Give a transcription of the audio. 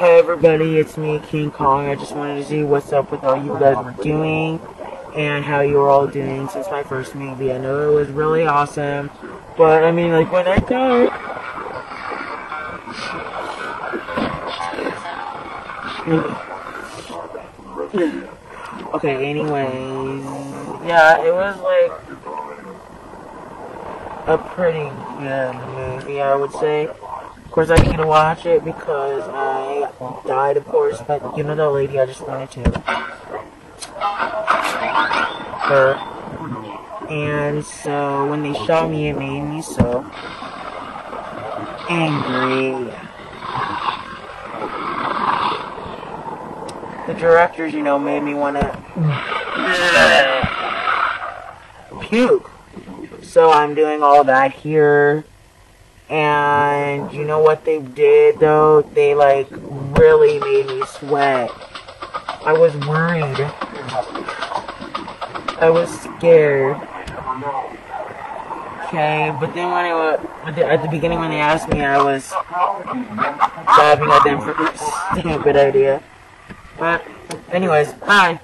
Hey everybody, it's me, King Kong. I just wanted to see what's up with all you guys were doing and how you were all doing since my first movie. I know it was really awesome, but I mean, like when I got Okay, anyways, yeah, it was like a pretty good movie, I would say. Of course, I to watch it because I died, of course, but you know the lady I just wanted to. Her. And so, when they shot me, it made me so angry. The directors, you know, made me want to puke. So I'm doing all that here. And you know what they did though? They like really made me sweat. I was worried. I was scared. Okay, but then when it was, at the beginning when they asked me, I was laughing at them for a stupid idea. But anyways, bye.